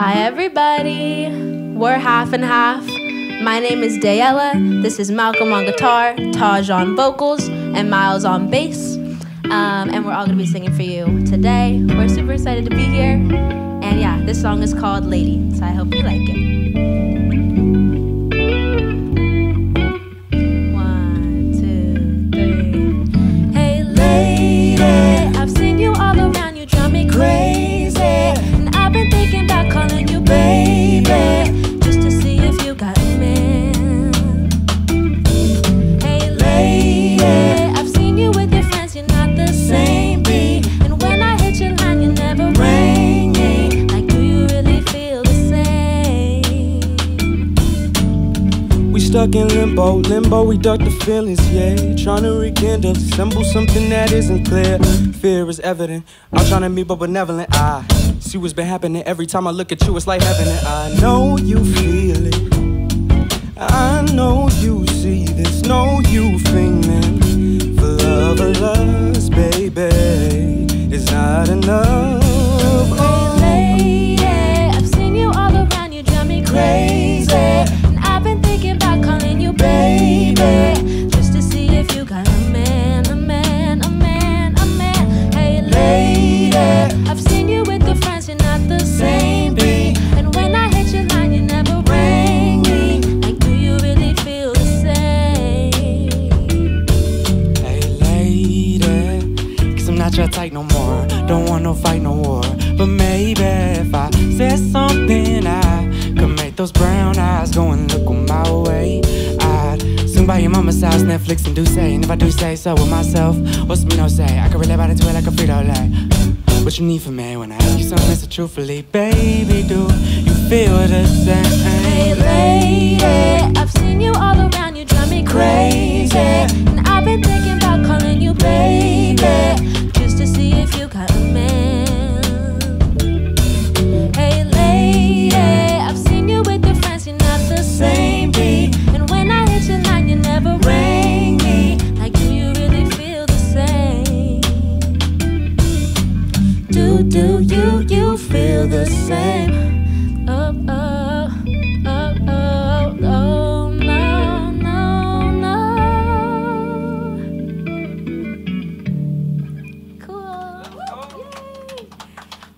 Hi, everybody. We're HALFnHALF. My name is Dayella. This is Malcolm on guitar, Taj on vocals, and Miles on bass. Um, and we're all gonna be singing for you today. We're super excited to be here. And yeah, this song is called Lady, so I hope you like it. Stuck in limbo, limbo, we duck the feelings, yeah. Trying to rekindle, assemble something that isn't clear. Fear is evident, I'm trying to be but benevolent. I see what's been happening every time I look at you, it's like heaven. And I know you feel it, I know you see this, know you feeling for love or lust, baby. It's not enough. Your type no more. Don't want no fight, no war. But maybe if I said something, I could make those brown eyes go and look my way. I'd swing by your mama's house, Netflix and do say. And if I do say so with myself, what's me no say? I could relate right into it like a Frito Lay. What you need from me when I ask you something so truthfully, baby? Do you feel the same? Hey lady, I've seen you all around, you drive me crazy. And I've been thinking about calling you baby, if you got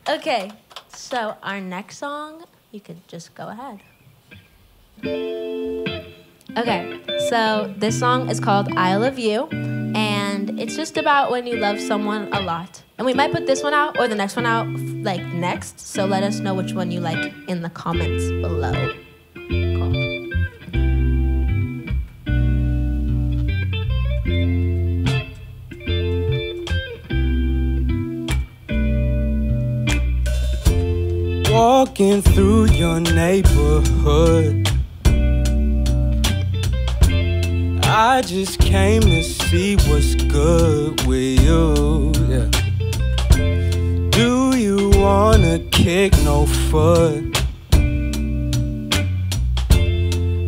Okay, so our next song, you could just go ahead. Okay, so this song is called Isle of U, and it's just about when you love someone a lot. And we might put this one out or the next one out like next, so let us know which one you like in the comments below. Walking through your neighborhood. I just came to see what's good with you. Yeah. Do you wanna kick no foot?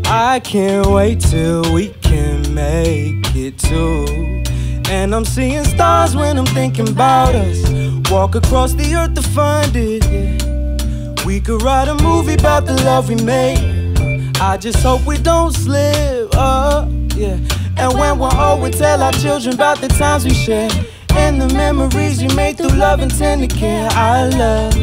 I can't wait till we can make it too. And I'm seeing stars when I'm thinking about us. Walk across the earth to find it. yeah. We could write a movie about the love we made. I just hope we don't slip up, yeah. And when we're old, we tell our children about the times we shared and the memories we made through love and tender care. I love,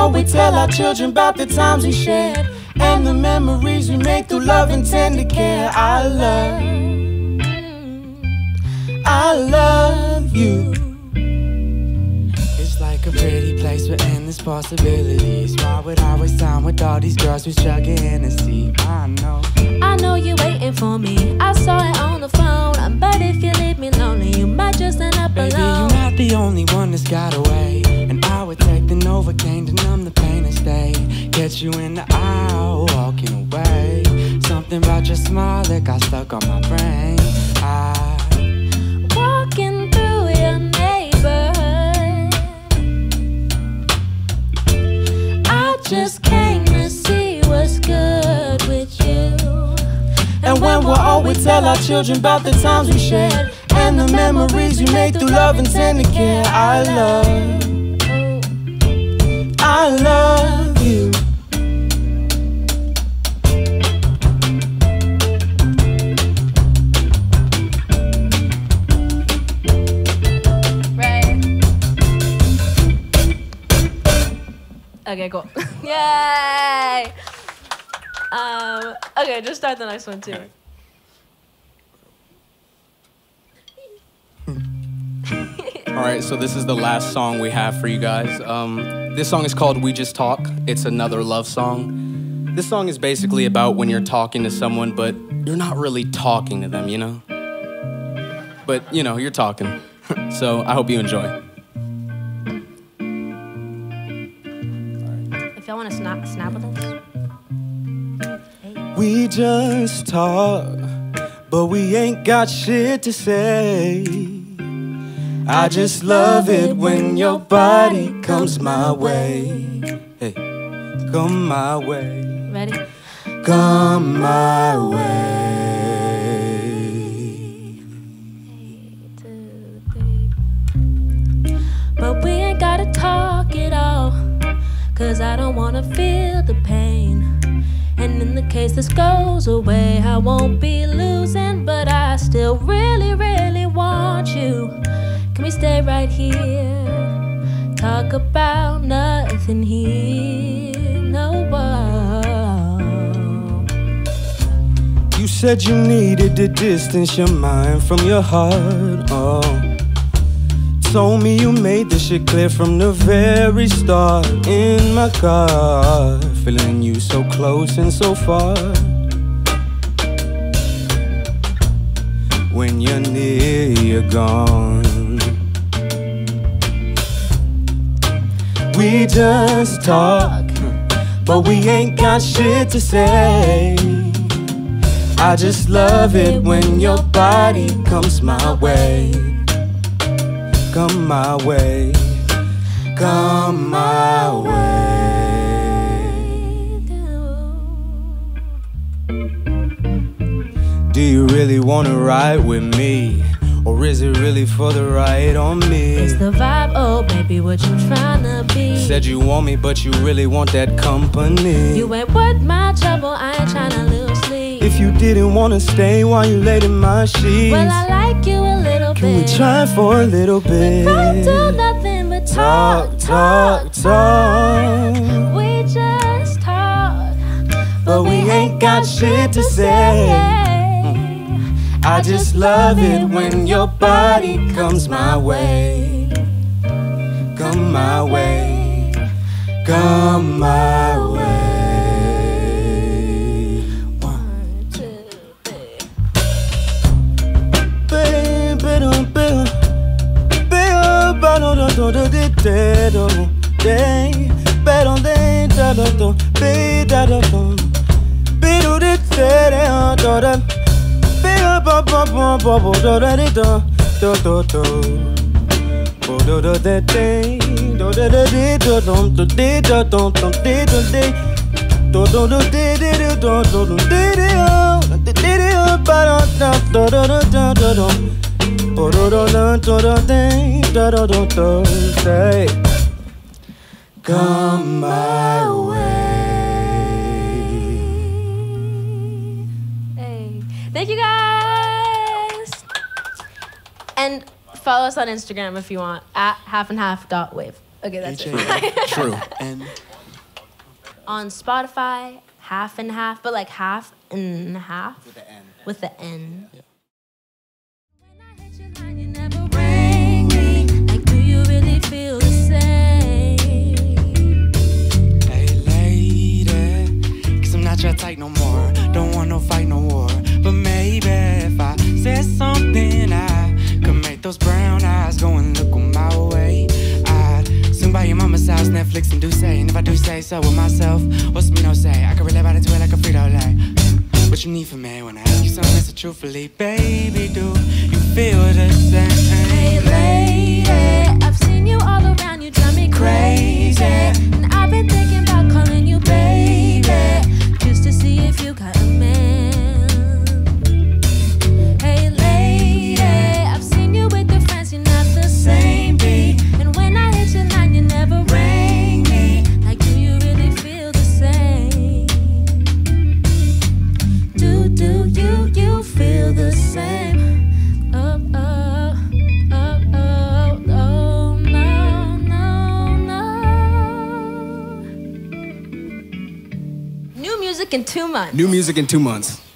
old, we tell our children about the times we shared and the memories we made through love and tender care. I love, I love you. It's like a pretty place with endless possibilities. Why would I waste time with all these girls who's chugging Hennessy? I know. I know you're waiting for me. I saw it on the phone. But if you leave me lonely, you might just end up Baby, alone. you're not the only one that's got away. You in the aisle, walking away. Something about your smile that got stuck on my brain. I walking through your neighborhood. I just came to see what's good with you. And when we're old, we tell our children about the times we shared and the memories we make through love and tender care. I love. I love. Okay, cool. Yay! Um, okay, just start the next one too. All right, so this is the last song we have for you guys. Um, this song is called We Just Talk. It's another love song. This song is basically about when you're talking to someone, but you're not really talking to them, you know? But, you know, you're talking. so I hope you enjoy. We just talk, but we ain't got shit to say. I just love it when your body comes my way. Hey, come my way, Ready? come my way. But we ain't gotta talk it all. Cause I don't wanna feel the pain. Case this goes away, I won't be losing. But I still really, really want you. Can we stay right here? Talk about nothing here. No more. You said you needed to distance your mind from your heart. Oh. Told me you made this shit clear from the very start. In my car, feeling you so close and so far. When you're near, you're gone. We just talk, but we ain't got shit to say. I just love it when your body comes my way. Come my way. Come my way. Do you really wanna ride with me? Or is it really for the ride on me? It's the vibe, oh baby, what you tryna be? Said you want me, but you really want that company. You ain't worth my trouble, I ain't tryna lose sleep. If you didn't wanna stay while you laid in my sheets, well, I like you a little bit. can we try for a little bit? We Don't do nothing but Talk, talk, talk, talk. We just talk, But we ain't got shit to say. Mm. I just love it when your body comes my way. Come my way. Come my way. Do di de do. Day, ba do de da do do. Be da do do. Be do de de do do. Be ba ba ba ba ba do da di do. Do do do. Bo do do de de. Do de de de do do do de do do do de do de. Do do do de de de do do do de de oh. De de de oh. Ba do do do do do do Come my way. Hey, thank you guys. And follow us on Instagram if you want at half and half dot wave. Okay, that's it. True. And on Spotify, half and half, but like half and half with the N. With the N. You type no more. Don't want no fight, no war. But maybe if I said something, I could make those brown eyes go and look my way. I'd swing by your mama's house, Netflix and do say. And if I do say so with myself, what's me no say? I can relate about it to it like a Frito Lay. What you need from me when I ask you something so truthfully, baby? Do you feel the same? Hey, two months. New music in two months.